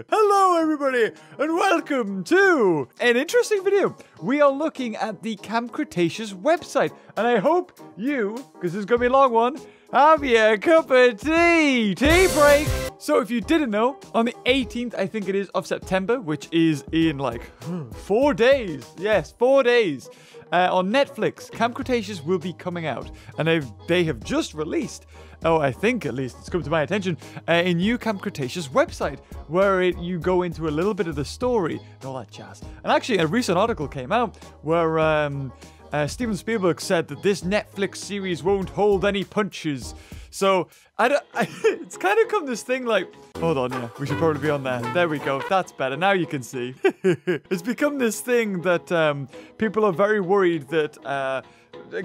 Hello, everybody, and welcome to an interesting video. We are looking at the Camp Cretaceous website, and I hope you, because this is going to be a long one, have your cup of tea. Tea break. So, if you didn't know, on the 18th, I think it is, of September, which is in like four days. Yes, four days. Uh, on Netflix, Camp Cretaceous will be coming out, and they've, they have just released oh, I think at least it's come to my attention, uh, a new Camp Cretaceous website where it, you go into a little bit of the story and all that jazz. And actually, a recent article came out where um, uh, Steven Spielberg said that this Netflix series won't hold any punches. So I I, it's kind of come this thing like, hold on, yeah, we should probably be on there. There we go. That's better. Now you can see. it's become this thing that um, people are very worried that. Uh,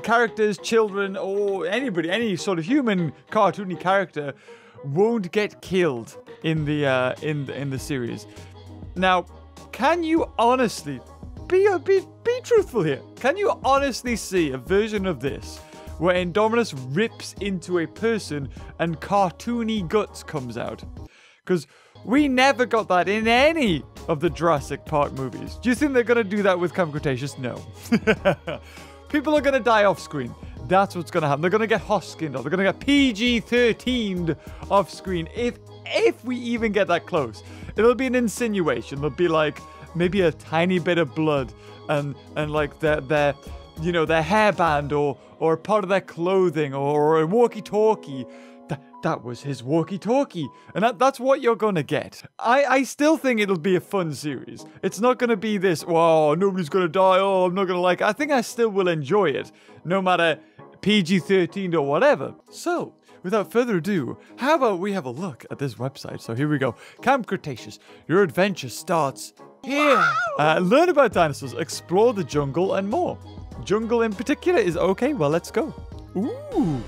characters, children, or anybody, any sort of human cartoony character won't get killed in the uh, in the, in the series. Now, can you honestly be be be truthful here? Can you honestly see a version of this where Indominus rips into a person and cartoony guts comes out? Because we never got that in any of the Jurassic Park movies. Do you think they're gonna do that with Camp Cretaceous? No. People are going to die off screen. That's what's going to happen. They're going to get Hoskinned or they're going to get PG 13'd off screen if if we even get that close. It'll be an insinuation. There'll be like maybe a tiny bit of blood and and like their their you know their hairband or or part of their clothing or a walkie-talkie that was his walkie-talkie. And that, that's what you're gonna get. I, I still think it'll be a fun series. It's not gonna be this, wow, nobody's gonna die, oh, I'm not gonna like it. I think I still will enjoy it, no matter PG-13 or whatever. So, without further ado, how about we have a look at this website? So here we go. Camp Cretaceous, your adventure starts here. Uh, learn about dinosaurs, explore the jungle, and more. Jungle in particular is okay, well, let's go. Ooh.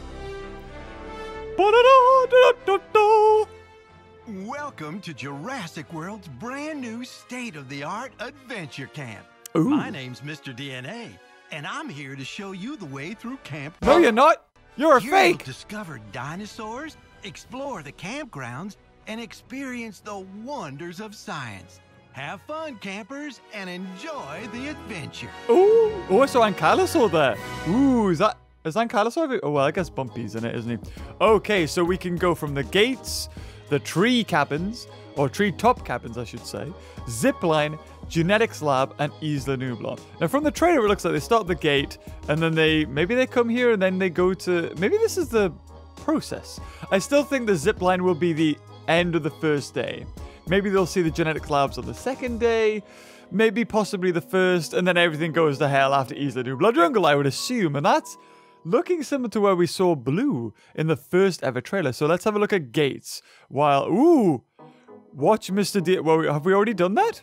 Welcome to Jurassic World's brand new state-of-the-art adventure camp. Ooh. My name's Mr. DNA, and I'm here to show you the way through camp. No, you're not. You're a Here fake. You'll discover dinosaurs, explore the campgrounds, and experience the wonders of science. Have fun, campers, and enjoy the adventure. Ooh. Oh, I saw Ankylosaur there. Ooh, is that is Ankylosaur? Oh, well, I guess Bumpy's in it, isn't he? Okay, so we can go from the gates, the tree cabins, or tree top cabins, I should say, zipline, genetics lab, and Isla Nublar. Now, from the trailer, it looks like they start the gate, and then they maybe they come here, and then they go to maybe this is the process. I still think the zipline will be the end of the first day. Maybe they'll see the genetic labs on the second day maybe possibly the first, and then everything goes to hell after Isla Nublar Jungle, I would assume. And that's looking similar to where we saw Blue in the first ever trailer. So let's have a look at Gates. While, ooh, watch Mr. D. Well, have we already done that?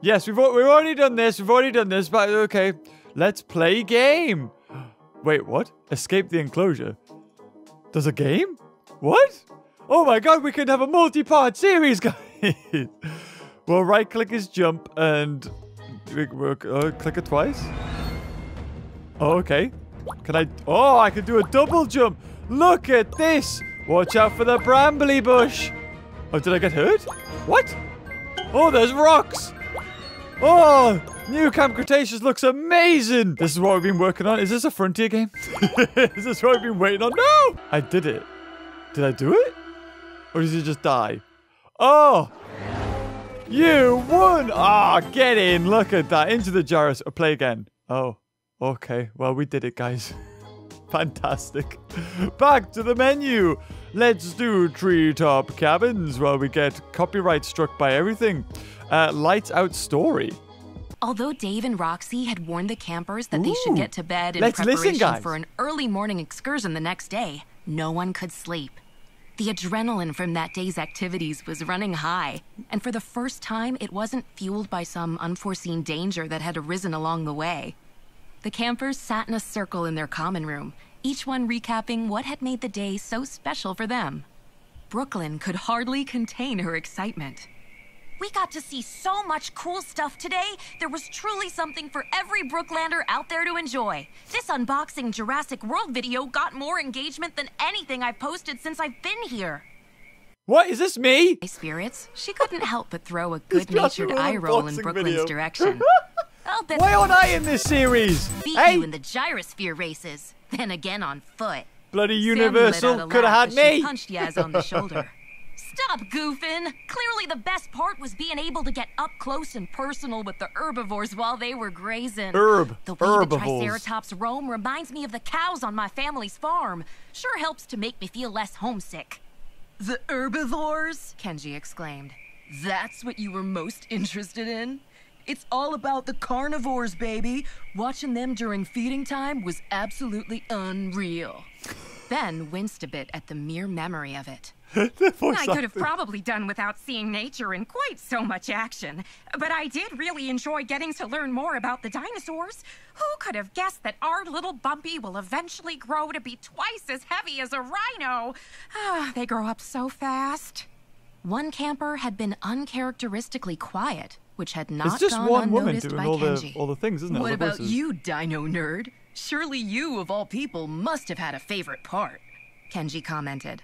Yes, we've, we've already done this. We've already done this, but okay. Let's play game. Wait, what? Escape the enclosure. There's a game? What? Oh my god, we could have a multi-part series, guys. Well, right click is jump and we, we, uh, click it twice. Oh, okay. Can I? Oh, I can do a double jump. Look at this. Watch out for the brambly bush. Oh, did I get hurt? What? Oh, there's rocks. Oh, new Camp Cretaceous looks amazing. This is what we've been working on. Is this a Frontier game? is this what we've been waiting on? No! I did it. Did I do it? Or did he just die? Oh, you won! Ah, oh, get in. Look at that. Into the Jaros. Oh, play again. Oh, okay. Well, we did it, guys. Fantastic. Back to the menu. Let's do treetop cabins while we get copyright struck by everything. Uh, lights out story. Although Dave and Roxy had warned the campers that Ooh. they should get to bed in Let's preparation listen, for an early morning excursion the next day, no one could sleep. The adrenaline from that day's activities was running high, and for the first time, it wasn't fueled by some unforeseen danger that had arisen along the way. The campers sat in a circle in their common room, each one recapping what had made the day so special for them. Brooklyn could hardly contain her excitement. We got to see so much cool stuff today. There was truly something for every Brooklander out there to enjoy. This unboxing Jurassic World video got more engagement than anything I've posted since I've been here. What is this me? My spirits, she couldn't help but throw a good-natured eye roll in Brooklyn's video. direction. Why aren't I in this series? beat Hey, you in the gyrosphere races, then again on foot. bloody Sam let out Universal could have had me. punched Yaz on the shoulder. Stop goofing. Clearly, the best part was being able to get up close and personal with the herbivores while they were grazing. Herb- The way herbivores. the Triceratops roam reminds me of the cows on my family's farm. Sure helps to make me feel less homesick. The herbivores? Kenji exclaimed. That's what you were most interested in? It's all about the carnivores, baby. Watching them during feeding time was absolutely unreal. Ben winced a bit at the mere memory of it. Voice I could have probably done without seeing nature in quite so much action. But I did really enjoy getting to learn more about the dinosaurs. Who could have guessed that our little Bumpy will eventually grow to be twice as heavy as a rhino? Ah, they grow up so fast. One camper had been uncharacteristically quiet, which had not It's just gone one woman unnoticed doing by all the Kenji. all the things, isn't it? What about voices. you, dino nerd? Surely you, of all people, must have had a favorite part. Kenji commented.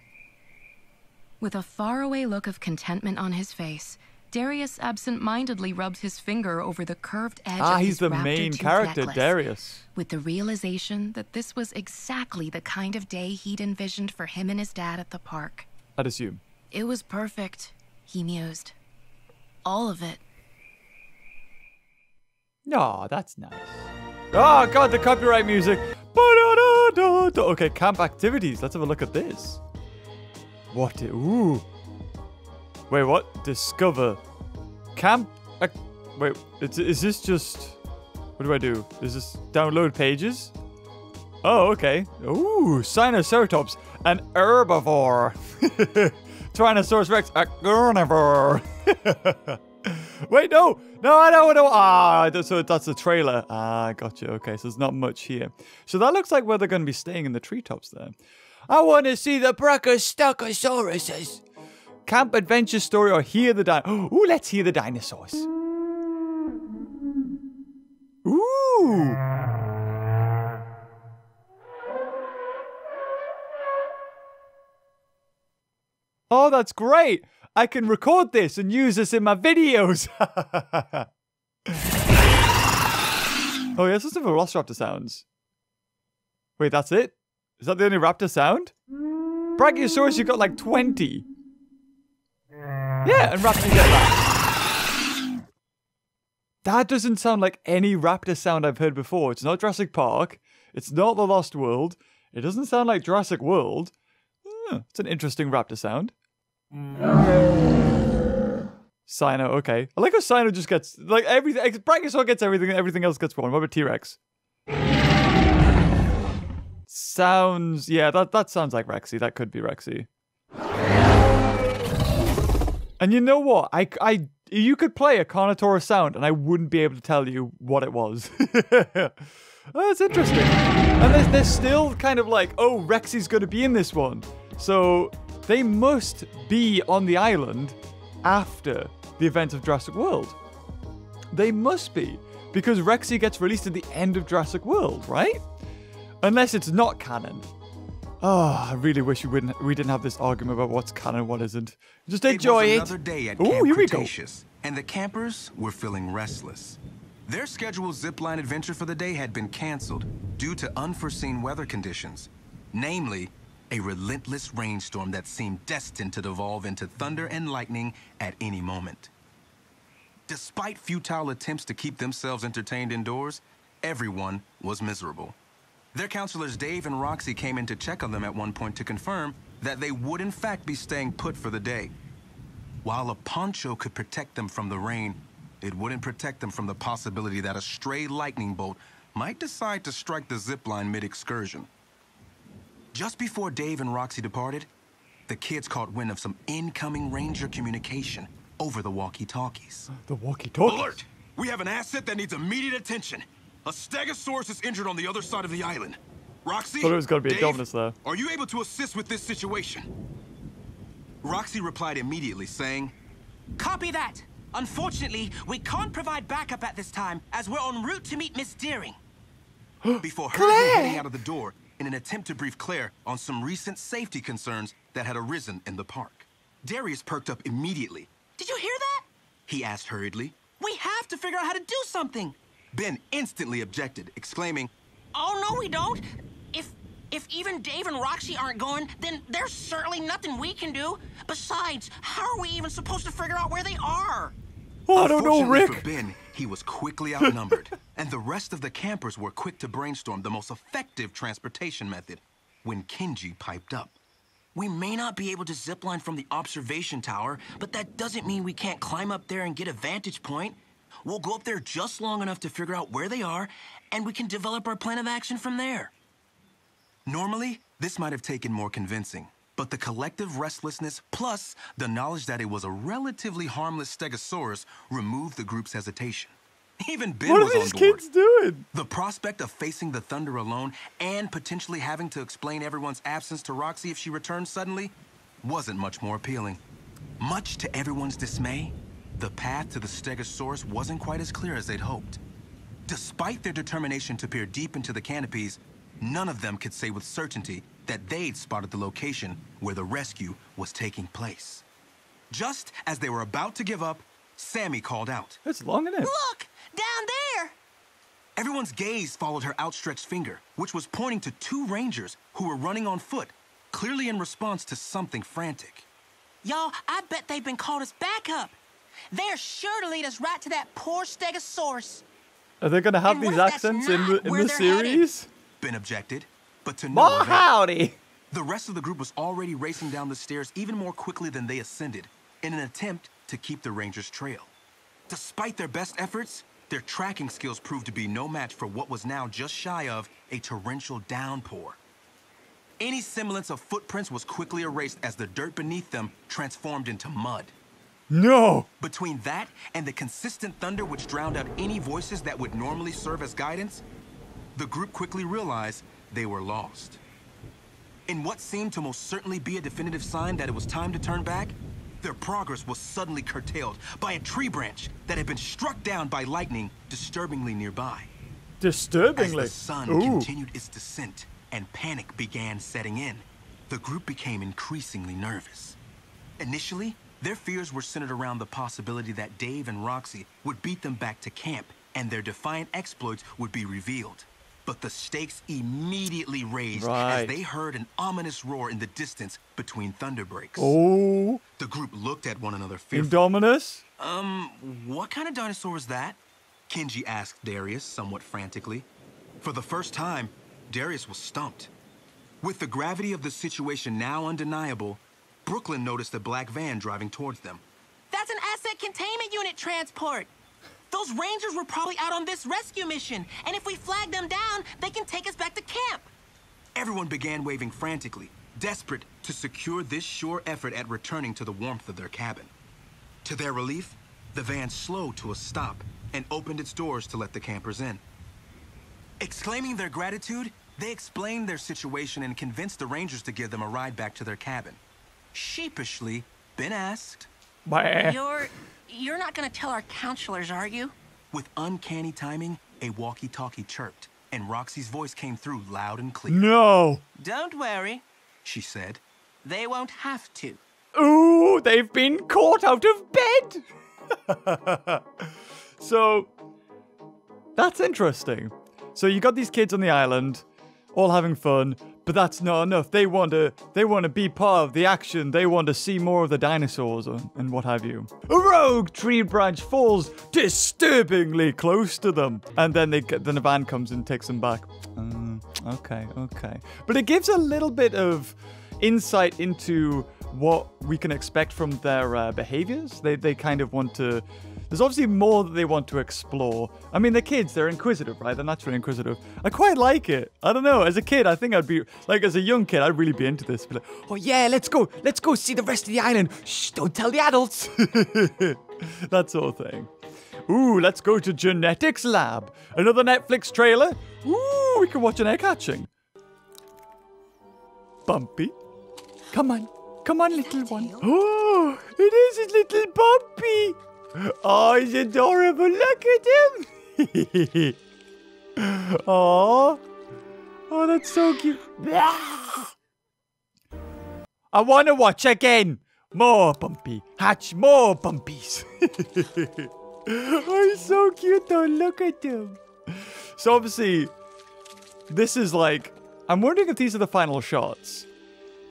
With a faraway look of contentment on his face, Darius absent-mindedly rubs his finger over the curved edge of his. Ah, he's the main character, necklace, Darius. with the realization that this was exactly the kind of day he'd envisioned for him and his dad at the park. I'd assume. It was perfect, he mused. All of it. Oh, that's nice. Oh god, the copyright music. Okay, camp activities. Let's have a look at this. What? It, Ooh. Wait, what? Discover. Camp. ac- wait, is, is this just? What do I do? Is this download pages? Oh, okay. Ooh, Sinoceratops, an herbivore. Tyrannosaurus Rex, a carnivore. Wait, no, no, I don't know. Ah, that's, so that's the trailer. Ah, gotcha. Okay, so there's not much here. So that looks like where they're going to be staying in the treetops there. I want to see the Brachiostachysauruses. Camp adventure story or hear the di- Ooh, let's hear the dinosaurs. Ooh. Oh, that's great. I can record this and use this in my videos. oh, yes, listen for Velociraptor sounds. Wait, that's it? Is that the only raptor sound? Brachiosaurus, you got like 20. Yeah, and raptors get that. That doesn't sound like any raptor sound I've heard before. It's not Jurassic Park. It's not The Lost World. It doesn't sound like Jurassic World. Hmm, it's an interesting raptor sound. Sino, okay. I like how Sino just gets like everything. Brachiosaur gets everything, and everything else gets wrong. What about T Rex? Sounds, yeah, that that sounds like Rexy. That could be Rexy. And you know what? I, I, you could play a Carnotaurus sound, and I wouldn't be able to tell you what it was. That's interesting. And there's, there's still kind of like, oh, Rexy's going to be in this one. So they must be on the island after the events of Jurassic World. They must be. Because Rexy gets released at the end of Jurassic World, right? Unless it's not canon. Oh, I really wish we wouldn't we didn't have this argument about what's canon and what isn't. Just enjoy it it. was another day at Ooh, Camp here we go. And the campers were feeling restless. Their scheduled zipline adventure for the day had been canceled due to unforeseen weather conditions, namely a relentless rainstorm that seemed destined to devolve into thunder and lightning at any moment. Despite futile attempts to keep themselves entertained indoors, everyone was miserable. Their counselors Dave and Roxy came in to check on them at one point to confirm that they would in fact be staying put for the day. While a poncho could protect them from the rain, it wouldn't protect them from the possibility that a stray lightning bolt might decide to strike the zipline mid-excursion. Just before Dave and Roxy departed, the kids caught wind of some incoming ranger communication over the walkie-talkies. The walkie-talkie. Alert! We have an asset that needs immediate attention. A stegosaurus is injured on the other side of the island. Roxy, Thought it was gonna be a Dave, Dominus there. Are you able to assist with this situation? Roxy replied immediately, saying, Copy that. Unfortunately, we can't provide backup at this time, as we're en route to meet Miss Dearing. Before hurriedly heading out of the door in an attempt to brief Claire on some recent safety concerns that had arisen in the park. Darius perked up immediately. Did you hear that? He asked hurriedly. We have to figure out how to do something. Ben instantly objected, exclaiming, Oh, no, we don't. If if even Dave and Roxy aren't going, then there's certainly nothing we can do. Besides, how are we even supposed to figure out where they are? Oh, I don't know, Unfortunately Rick. for Ben, he was quickly outnumbered, and the rest of the campers were quick to brainstorm the most effective transportation method when Kenji piped up. We may not be able to zipline from the observation tower, but that doesn't mean we can't climb up there and get a vantage point. We'll go up there just long enough to figure out where they are, and we can develop our plan of action from there. Normally, this might have taken more convincing, but the collective restlessness plus the knowledge that it was a relatively harmless Stegosaurus removed the group's hesitation. Even Ben What are was these on board. kids doing? The prospect of facing the thunder alone and potentially having to explain everyone's absence to Roxy if she returned suddenly wasn't much more appealing. Much to everyone's dismay, the path to the Stegosaurus wasn't quite as clear as they'd hoped. Despite their determination to peer deep into the canopies, none of them could say with certainty that they'd spotted the location where the rescue was taking place. Just as they were about to give up, Sammy called out. It's long, isn't? Look! Down there! Everyone's gaze followed her outstretched finger, which was pointing to two rangers who were running on foot, clearly in response to something frantic. Y'all, I bet they've been called as backup. They're sure to lead us right to that poor Stegosaurus. Are they going to have And these accents in the in the they're headed? series? Ben objected, but to no More avail. howdy. The rest of the group was already racing down the stairs even more quickly than they ascended, in an attempt to keep the Rangers' trail. Despite their best efforts, their tracking skills proved to be no match for what was now just shy of a torrential downpour. Any semblance of footprints was quickly erased as the dirt beneath them transformed into mud. No. Between that and the consistent thunder which drowned out any voices that would normally serve as guidance, the group quickly realized they were lost. In what seemed to most certainly be a definitive sign that it was time to turn back, their progress was suddenly curtailed by a tree branch that had been struck down by lightning disturbingly nearby. Disturbingly? As the sun Ooh. continued its descent and panic began setting in, the group became increasingly nervous. Initially, their fears were centered around the possibility that Dave and Roxy would beat them back to camp and their defiant exploits would be revealed. But the stakes immediately raised Right. as they heard an ominous roar in the distance between thunder breaks. Oh, The group looked at one another fearfully. Indominus. Um, what kind of dinosaur was that? Kenji asked Darius somewhat frantically. For the first time, Darius was stumped. With the gravity of the situation now undeniable, Brooklyn noticed a black van driving towards them. That's an asset containment unit transport. Those rangers were probably out on this rescue mission, and if we flag them down, they can take us back to camp. Everyone began waving frantically, desperate to secure this sure effort at returning to the warmth of their cabin. To their relief, the van slowed to a stop and opened its doors to let the campers in. Exclaiming their gratitude, they explained their situation and convinced the rangers to give them a ride back to their cabin. Sheepishly, Ben asked, Bah. You're you're not gonna tell our counselors, are you? with uncanny timing, a walkie-talkie chirped, and Roxy's voice came through loud and clear. No. Don't worry, She said, they won't have to. Ooh, they've been caught out of bed. so that's interesting. So you got these kids on the island, all having fun, but that's not enough. They want to, they want to be part of the action. They want to see more of the dinosaurs and, and what have you. A rogue tree branch falls disturbingly close to them, and then they then a van comes and takes them back. Mm, okay, okay, but it gives a little bit of insight into what we can expect from their uh, behaviors. They, they kind of want to. There's obviously more that they want to explore. I mean, they're kids, they're inquisitive, right? They're naturally inquisitive. I quite like it. I don't know. As a kid, I think I'd be, like, as a young kid, I'd really be into this. Be like, oh, yeah, let's go. Let's go see the rest of the island. Shh, don't tell the adults. that sort of thing. Ooh, let's go to Genetics Lab. Another Netflix trailer. Ooh, we can watch an egg hatching. Bumpy. Come on. Come on, little one. Oh, it is a little Bumpy. Oh, he's adorable. Look at him. oh. Oh, that's so cute. Ah! I want to watch again. More bumpy. Hatch more bumpies. oh, he's so cute though. Look at him. So obviously, this is like, I'm wondering if these are the final shots.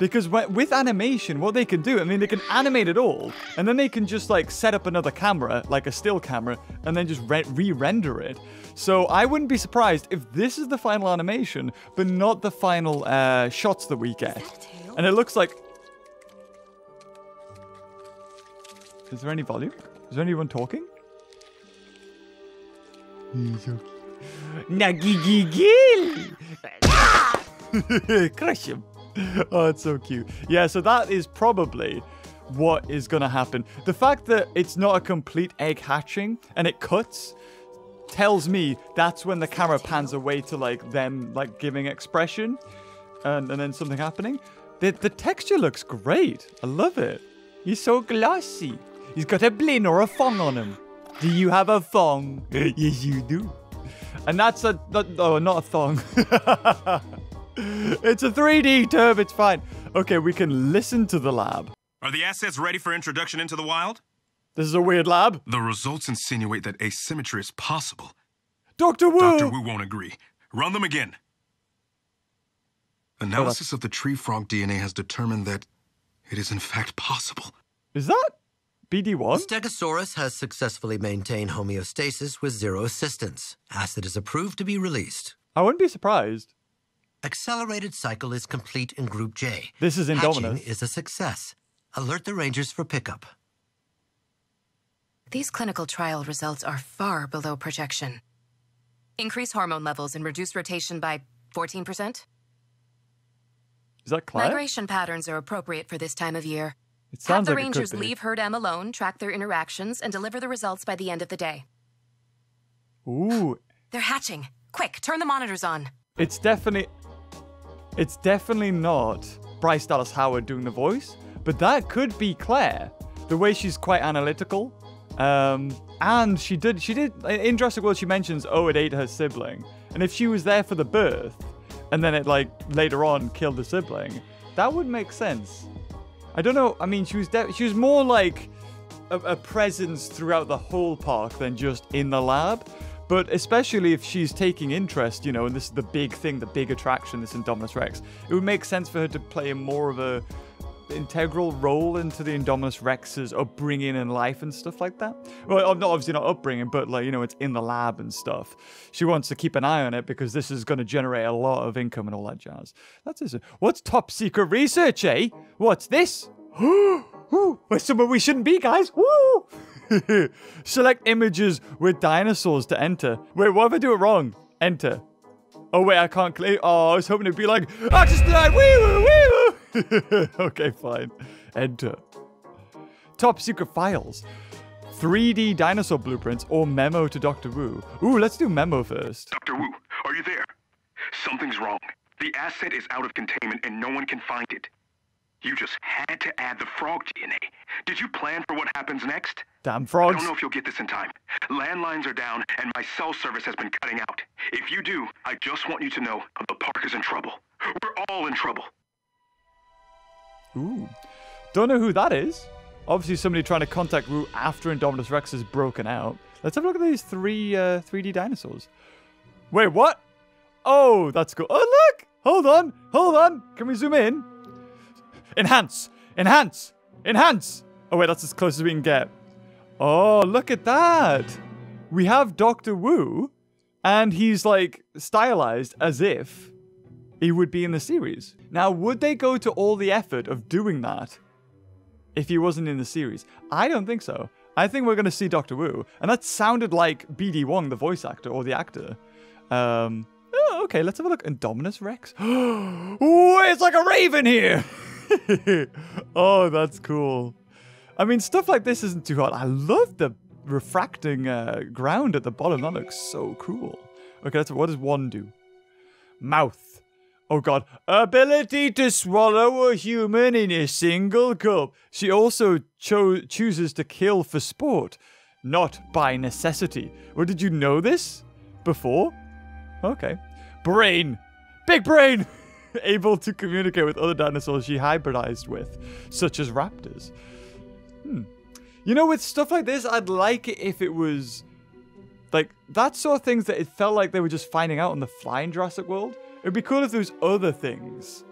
Because with animation, what they can do, I mean, they can animate it all, and then they can just like set up another camera, like a still camera, and then just re render it. So I wouldn't be surprised if this is the final animation, but not the final uh, shots that we get. And it looks like. Is there any volume? Is there anyone talking? Nagigigil! Crush him. Oh, it's so cute. Yeah, so that is probably what is going to happen. The fact that it's not a complete egg hatching and it cuts tells me that's when the camera pans away to like them like giving expression and, and then something happening. The, the texture looks great. I love it. He's so glossy. He's got a blin or a thong on him. Do you have a thong? yes, you do. And that's a, that, oh, not a thong. it's a 3D term, it's fine. Okay, we can listen to the lab. Are the assets ready for introduction into the wild? This is a weird lab. The results insinuate that asymmetry is possible. Dr. Wu! Dr. Wu won't agree. Run them again. Analysis of the tree frog DNA has determined that it is in fact possible. Is that BD Wong? Stegosaurus has successfully maintained homeostasis with zero assistance. Acid is approved to be released. I wouldn't be surprised. Accelerated cycle is complete in Group J. This is Indominus. Hatching is a success. Alert the Rangers for pickup. These clinical trial results are far below projection. Increase hormone levels and reduce rotation by 14%. Is that Claire? Migration patterns are appropriate for this time of year. It sounds Have the like Rangers leave Herd M alone, track their interactions, and deliver the results by the end of the day. Ooh. They're hatching. Quick, turn the monitors on. It's definitely... It's definitely not Bryce Dallas Howard doing the voice, but that could be Claire. The way she's quite analytical. Um, and she did, she did, in Jurassic World, she mentions, oh, it ate her sibling. And if she was there for the birth, and then it, like, later on killed the sibling, that would make sense. I don't know, I mean, she was, she was more like a, a presence throughout the whole park than just in the lab. But especially if she's taking interest, you know, and this is the big thing, the big attraction, this Indominus Rex, it would make sense for her to play a more of a integral role into the Indominus Rex's upbringing and life and stuff like that. Well, not obviously not upbringing, but like you know, it's in the lab and stuff. She wants to keep an eye on it because this is going to generate a lot of income and all that jazz. That's it. What's top secret research, eh? What's this? Ooh, somewhere we shouldn't be, guys. Woo! Select images with dinosaurs to enter. Wait, what if I do it wrong? Enter. Oh, wait, I can't click. Oh, I was hoping it'd be like, access denied. Wee woo, wee woo. okay, fine. Enter. Top secret files. 3D dinosaur blueprints or memo to Dr. Wu. Ooh, let's do memo first. Dr. Wu, are you there? Something's wrong. The asset is out of containment and no one can find it. You just had to add the frog DNA. Did you plan for what happens next? Damn frogs. I don't know if you'll get this in time. Landlines are down, and my cell service has been cutting out. If you do, I just want you to know the park is in trouble. We're all in trouble. Ooh. Don't know who that is. Obviously somebody trying to contact Wu after Indominus Rex has broken out. Let's have a look at these three uh, 3D dinosaurs. Wait, what? Oh, that's cool. Oh, look! Hold on, hold on. Can we zoom in? Enhance! Enhance! Enhance! Oh, wait, that's as close as we can get. Oh, look at that! We have Doctor Wu, and he's like stylized as if he would be in the series. Now, would they go to all the effort of doing that if he wasn't in the series? I don't think so. I think we're going to see Doctor Wu, and that sounded like BD Wong, the voice actor or the actor. Um, oh, okay, let's have a look. Indominus Rex. oh, it's like a raven here. oh, that's cool. I mean, stuff like this isn't too hard. I love the refracting uh, ground at the bottom. That looks so cool. Okay, that's what does one do? Mouth. Oh god. Ability to swallow a human in a single gulp. She also cho- chooses to kill for sport. not by necessity. Well, did you know this before? Okay. Brain. Big brain! Able to communicate with other dinosaurs she hybridized with, such as raptors. Hmm. You know, with stuff like this, I'd like it if it was like that sort of things that it felt like they were just finding out on the fly in Jurassic World. It'd be cool if there was other things.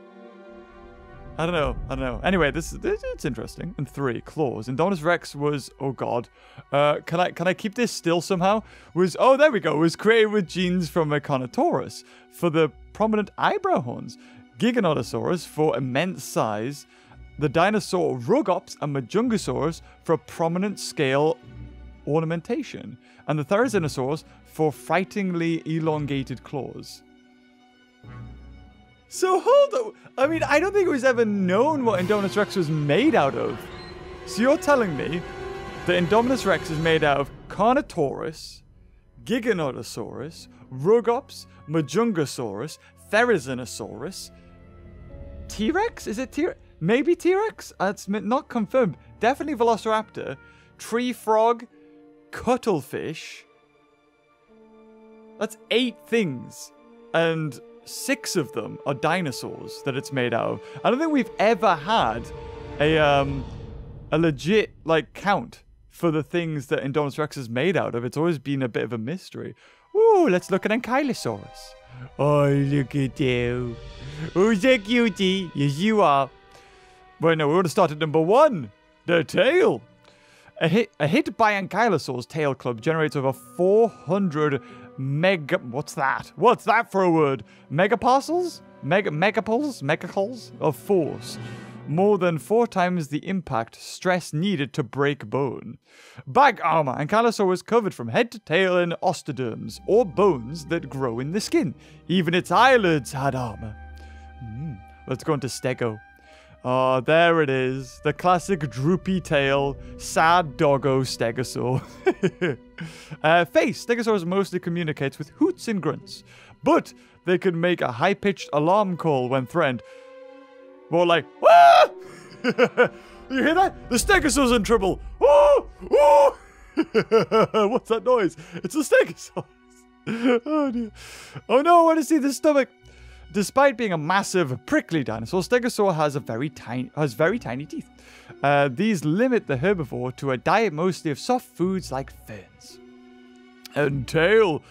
I don't know. I don't know. Anyway, this, this it's interesting. And three claws. Indominus Rex was oh god. Uh, can I can I keep this still somehow? Was oh there we go. Was created with genes from Carnotaurus for the prominent eyebrow horns. Giganotosaurus for immense size. The dinosaur Rugops and Majungasaurus for prominent scale ornamentation. And the Therizinosaurus for frighteningly elongated claws. So hold on. I mean, I don't think it was ever known what Indominus Rex was made out of. So you're telling me that Indominus Rex is made out of Carnotaurus, Giganotosaurus, Rugops, Majungasaurus, Therizinosaurus, T-Rex? Is it T? Rex? Maybe T-Rex? That's not confirmed. Definitely Velociraptor, Tree Frog, Cuttlefish. That's eight things. And six of them are dinosaurs that it's made out of. I don't think we've ever had a um a legit like count for the things that Indominus Rex is made out of. It's always been a bit of a mystery. Ooh, let's look at Ankylosaurus. Oh, look at you. Who's a cutie? Yes, you are. Well, no, we're going to start at number one. The tail. A hit, a hit by Ankylosaur's tail club generates over 400 mega. What's that? What's that for a word? Megaparcels? Mega megapulse? Megacles of force. More than four times the impact stress needed to break bone. Back armor. Ankylosaur was covered from head to tail in osteoderms, or bones that grow in the skin. Even its eyelids had armor. Mm. Let's go into Stego. Oh, there it is. The classic droopy tail, sad doggo stegosaur. uh, face. Stegosaurs mostly communicates with hoots and grunts, but they can make a high-pitched alarm call when threatened. More like, ah! you hear that? The stegosaur's in trouble. Oh! Oh! What's that noise? It's the stegosaurus. oh, dear. Oh, no, I want to see the stomach. Despite being a massive, prickly dinosaur, Stegosaur has a very tiny has very tiny teeth. Uh, these limit the herbivore to a diet mostly of soft foods like ferns. And tail.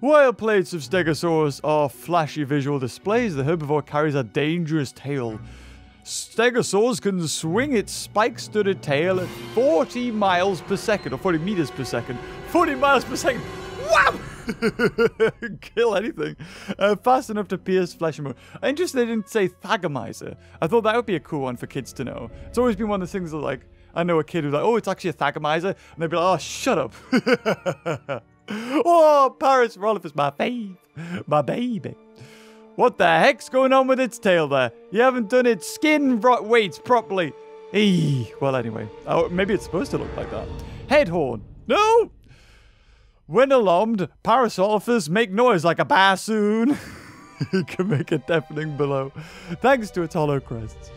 While plates of Stegosaurus are flashy visual displays, the herbivore carries a dangerous tail. Stegosaurs can swing its spike-studded tail at 40 miles per second, or 40 meters per second. 40 miles per second! Wham! Kill anything. Uh, fast enough to pierce flesh and bone. I'm interested they didn't say thagomizer. I thought that would be a cool one for kids to know. It's always been one of the things that, like, I know a kid who's like, oh, it's actually a thagomizer. And they'd be like, oh, shut up. oh, Parasaurolophus, my fave. My baby. What the heck's going on with its tail there? You haven't done its skin weights properly. Eee. Well, anyway. Oh, maybe it's supposed to look like that. Head horn. No! When alarmed, Parasaurolophus make noise like a bassoon. it can make a deafening bellow, thanks to its hollow crests.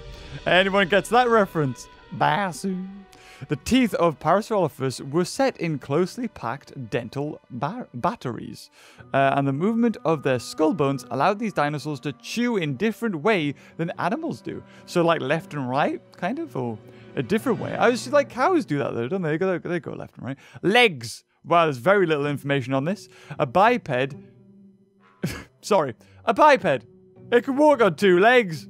Anyone gets that reference? Bassoon. The teeth of Parasaurolophus were set in closely packed dental batteries, uh, and the movement of their skull bones allowed these dinosaurs to chew in different way than animals do. So, like left and right, kind of, or a different way. I was just like cows do that though, don't they? They go, they go left and right. Legs. Well, there's very little information on this. A biped. Sorry, a biped. It can walk on two legs.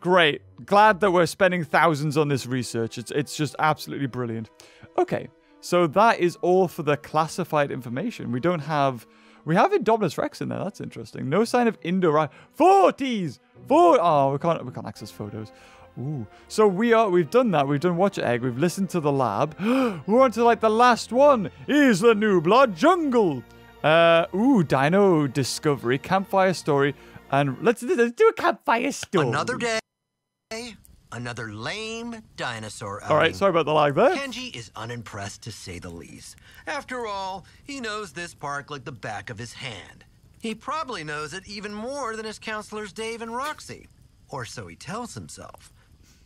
Great. Glad that we're spending thousands on this research. It's it's just absolutely brilliant. Okay, so that is all for the classified information. We don't have. We have Indominus Rex in there. That's interesting. No sign of Indo. Forties. Four. Oh, we can't. We can't access photos. Ooh. So we are, we've done that. We've done Watch Egg. We've listened to the lab. We're on to like the last one. Is the Nublar Jungle. Uh, ooh, Dino Discovery, Campfire Story. And let's, let's do a campfire story. Another day. Another lame dinosaur All right, sorry about the lag there. Kenji is unimpressed to say the least. After all, he knows this park like the back of his hand. He probably knows it even more than his counselors Dave and Roxy. Or so he tells himself.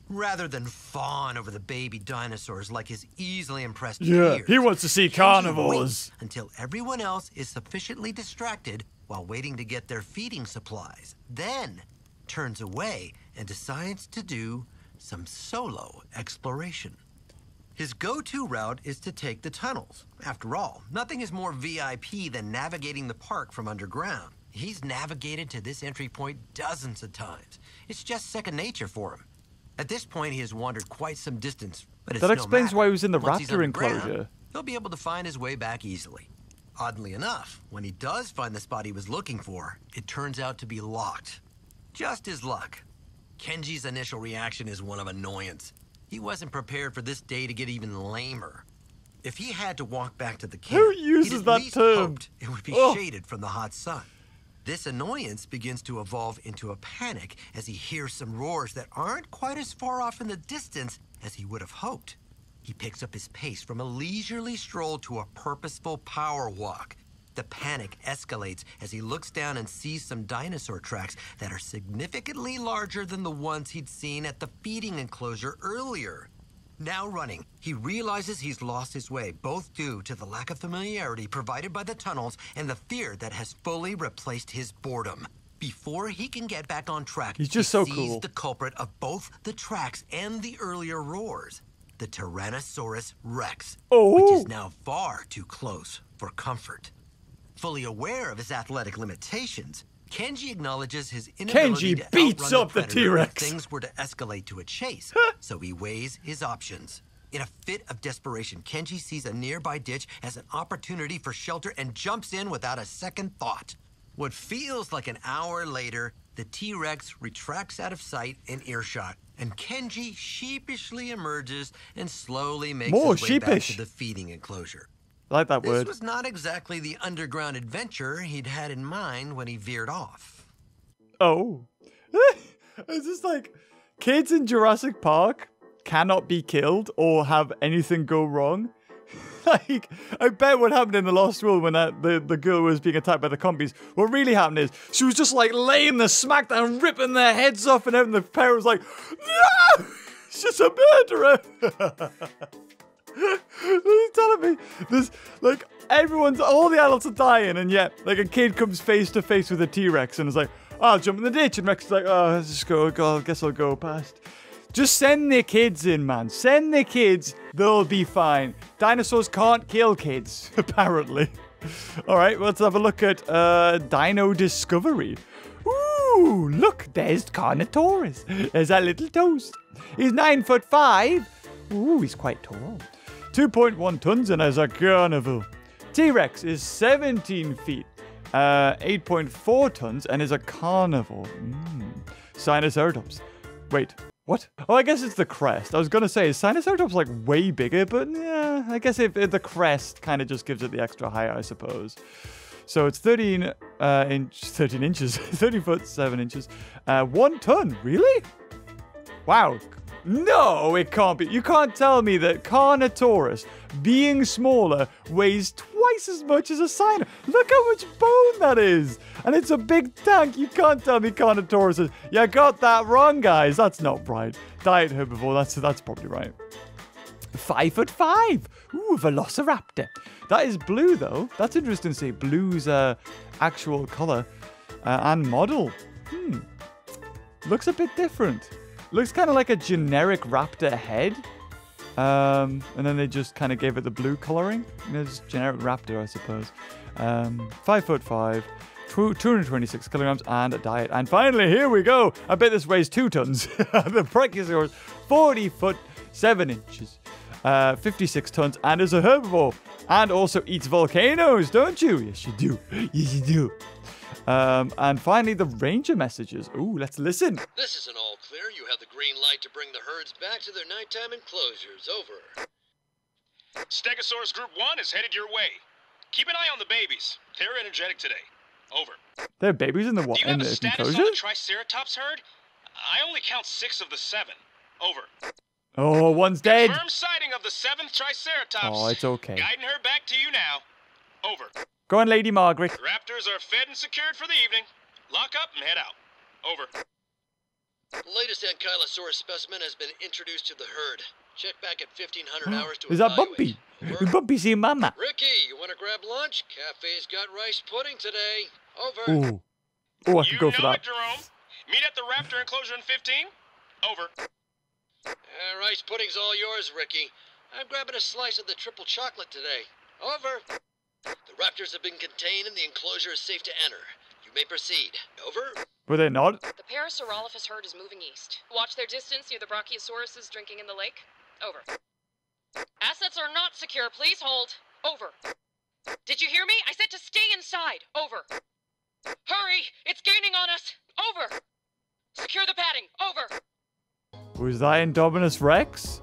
Rather than fawn over the baby dinosaurs like his easily impressed Yeah, peers. he wants to see carnivores. Until everyone else is sufficiently distracted while waiting to get their feeding supplies. Then turns away and decides to do some solo exploration. His go-to route is to take the tunnels. After all, nothing is more VIP than navigating the park from underground. He's navigated to this entry point dozens of times. It's just second nature for him. At this point, he has wandered quite some distance, but That explains matter. why he was in the Once raptor enclosure. He'll be able to find his way back easily. Oddly enough, when he does find the spot he was looking for, it turns out to be locked. Just his luck. Kenji's initial reaction is one of annoyance. He wasn't prepared for this day to get even lamer. If he had to walk back to the camp, Who uses that least term? hoped it would be Oh. shaded from the hot sun. This annoyance begins to evolve into a panic as he hears some roars that aren't quite as far off in the distance as he would have hoped. He picks up his pace from a leisurely stroll to a purposeful power walk. The panic escalates as he looks down and sees some dinosaur tracks that are significantly larger than the ones he'd seen at the feeding enclosure earlier. Now running, he realizes he's lost his way, both due to the lack of familiarity provided by the tunnels and the fear that has fully replaced his boredom. Before he can get back on track, He's just he so sees cool. the culprit of both the tracks and the earlier roars, the Tyrannosaurus Rex, Oh. which is now far too close for comfort. Fully aware of his athletic limitations, Kenji acknowledges his inability Kenji to beats outrun up the if T-Rex. Things were to escalate to a chase, so he weighs his options. In a fit of desperation, Kenji sees a nearby ditch as an opportunity for shelter and jumps in without a second thought. What feels like an hour later, the T-Rex retracts out of sight and earshot, and Kenji sheepishly emerges and slowly makes More his way back to the feeding enclosure. I like that This word. This was not exactly the underground adventure he'd had in mind when he veered off. Oh. it's just like kids in Jurassic Park cannot be killed or have anything go wrong. like, I bet what happened in the Lost World when that, the, the girl was being attacked by the compies, what really happened is she was just like laying the smack down, ripping their heads off, and everything. The parent was like, No! She's a murderer! He's telling me this, like everyone's all the adults are dying, and yet like a kid comes face to face with a T Rex and is like, oh, "I'll jump in the ditch," and Rex is like, "Oh, let's just go. go I guess I'll go past." Just send the kids in, man. Send the kids. They'll be fine. Dinosaurs can't kill kids, apparently. All right, let's have a look at uh, Dino Discovery. Ooh, look, there's Carnotaurus. There's our little toast. He's nine foot five. Ooh, he's quite tall. 2.1 tons and has a carnival. T Rex is 17 feet, uh, 8.4 tons, and is a carnivore. Mm. Sinoceratops. Wait, what? Oh, I guess it's the crest. I was gonna say, is Sinoceratops like way bigger? But yeah, I guess if, if the crest kind of just gives it the extra height, I suppose. So it's 13 uh, inch, 13 inches, 30 foot 7 inches, uh, one ton. Really? Wow. No, it can't be. You can't tell me that Carnotaurus, being smaller, weighs twice as much as a Sino. Look how much bone that is. And it's a big tank. You can't tell me Carnotaurus is. You got that wrong, guys. That's not right. Diet herbivore. That's that's probably right. Five foot five. Ooh, Velociraptor. That is blue though. That's interesting to see. Blue's uh, actual color uh, and model. Hmm. Looks a bit different. Looks kind of like a generic raptor head. Um, and then they just kind of gave it the blue coloring. It's generic raptor, I suppose. Um, five foot five, tw- 226 kilograms, and a diet. And finally, here we go. I bet this weighs two tons. the Brachiosaurus, 40 foot seven inches, uh, 56 tons, and is a herbivore. And also eats volcanoes, don't you? Yes, you do. Yes, you do. Um, and finally, the ranger messages. Ooh, let's listen. This is an all clear. You have the green light to bring the herds back to their nighttime enclosures. Over. Stegosaurus Group 1 is headed your way. Keep an eye on the babies. They're energetic today. Over. There are babies in the wa- Do you have a status enclosure. on the Triceratops herd? I only count six of the seven. Over. Oh, one's dead. Firm sighting of the seventh Triceratops. Oh, it's okay. Guiding her back to you now. Over. Go on, Lady Margaret. Raptors are fed and secured for the evening. Lock up and head out. Over. The latest Ankylosaurus specimen has been introduced to the herd. Check back at 1500 hours to Is that evaluate. Bumpy? Bumpy see Mama. Ricky, you want to grab lunch? Cafe's got rice pudding today. Over. Ooh. Oh, I could go for know that. it, Jerome. Meet at the raptor enclosure in 15. Over. Uh, rice pudding's all yours, Ricky. I'm grabbing a slice of the triple chocolate today. Over. The raptors have been contained and the enclosure is safe to enter. You may proceed. Over. Were they not? The Parasaurolophus herd is moving east. Watch their distance near the Brachiosauruses drinking in the lake. Over. Assets are not secure. Please hold. Over. Did you hear me? I said to stay inside. Over. Hurry! It's gaining on us. Over. Secure the padding. Over. Was that Indominus Rex?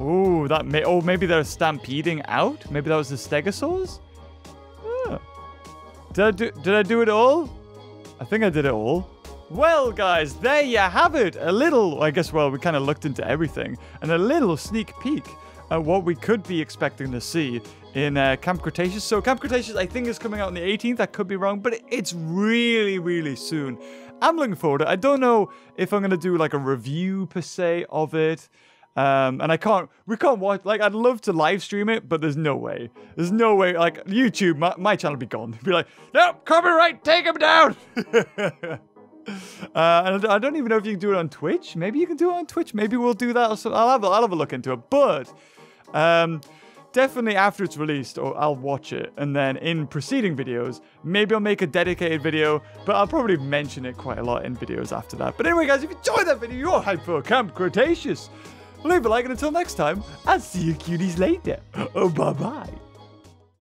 Ooh, that may. Oh, maybe they're stampeding out. Maybe that was the Stegosaurs. Did I do? Did I do it all? I think I did it all. Well, guys, there you have it. A little. I guess. Well, we kind of looked into everything, and a little sneak peek at what we could be expecting to see in uh, Camp Cretaceous. So, Camp Cretaceous, I think, is coming out on the 18th. I could be wrong, but it's really, really soon. I'm looking forward to it. I don't know if I'm going to do like a review per se of it. Um, and I can't, we can't watch, like, I'd love to live stream it, but there's no way. There's no way, like, YouTube, my, my channel be gone. be like, no, copyright, take him down. uh, and I don't even know if you can do it on Twitch. Maybe you can do it on Twitch. Maybe we'll do that. I'll have, a, I'll have a look into it. But, um, definitely after it's released, or I'll watch it, and then in preceding videos, maybe I'll make a dedicated video, but I'll probably mention it quite a lot in videos after that. But anyway, guys, if you enjoyed that video, you're hyped for Camp Cretaceous. Leave a like, and until next time, I'll see you cuties later. Oh, bye-bye.